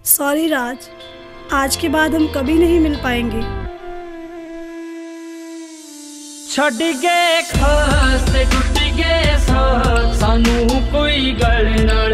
Sorry राज आज के बाद हम कभी नहीं मिल पाएंगे ਛੱਡ ਗਏ ਖਾਸ ਤੇ ਟੁੱਟ ਗਏ ਸਾਥ ਸਾਨੂੰ ਕੋਈ ਗਲ ਨਾਲ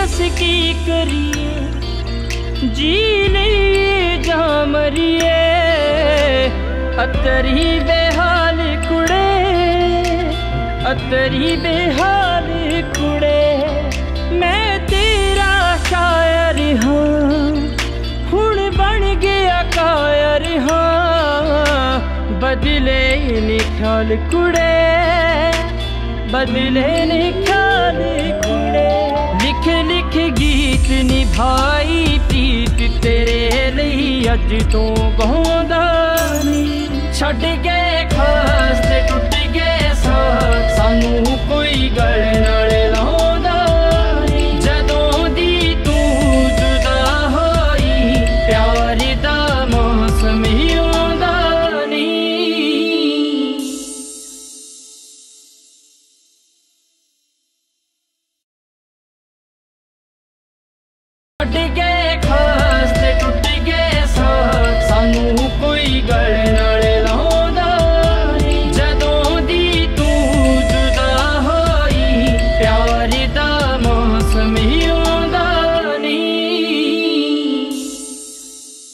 हस की करिए। जी नहीं जा मरिए। अतरी बेहाल कुड़े, अतरी बेहाल कुड़े। मैं तेरा शायर हाँ हूँ बन गया कायर हाँ। बदले निखाल कुड़े, बदले नहीं ਗੀਤ ਨਿਭਾਈ ਤੇਰੇ ਲਈ ਅੱਜ ਤੋਂ ਗਾਉਂਦਾ ਨੀ। ਛੱਡ ਕੇ ਛੱਡ ਕੇ ਖੋ